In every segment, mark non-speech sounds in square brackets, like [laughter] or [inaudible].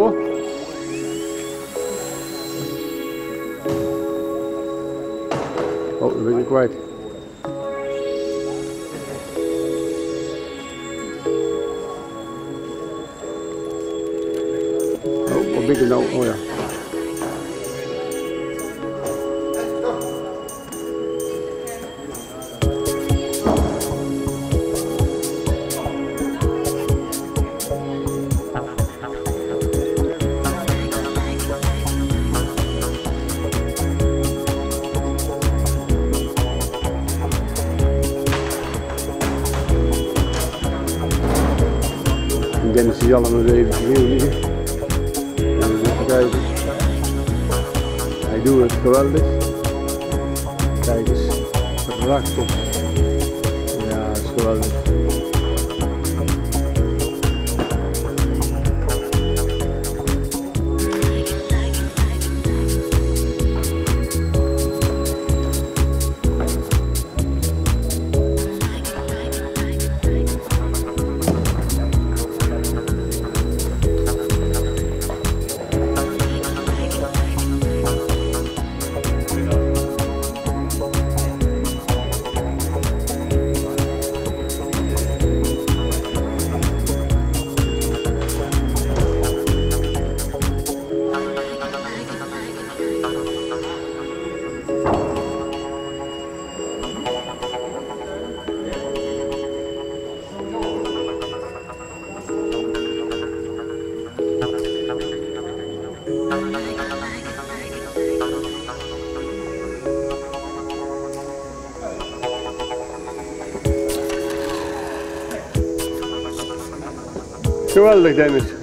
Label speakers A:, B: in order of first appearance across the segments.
A: Oh, oh, really great. Oh, big no, oh yeah. Ze allemaal even liggen. Even kijken. Hij doet het geweldig. Kijk eens, prachtig. Ja, is geweldig. Sure, damage.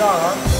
B: Hoi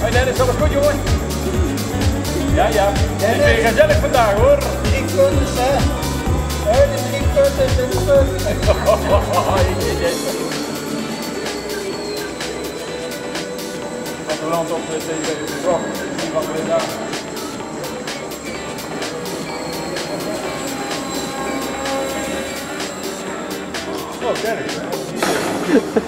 B: Hoi Dennis, alles goed jongen? Ja, ja. Het is weer gezellig vandaag hoor.
C: Drie punters, hè? Hé, de drie punters in de punt.
B: Van de land op met deze vracht. Die van weer daar. Oh, kijk. [laughs]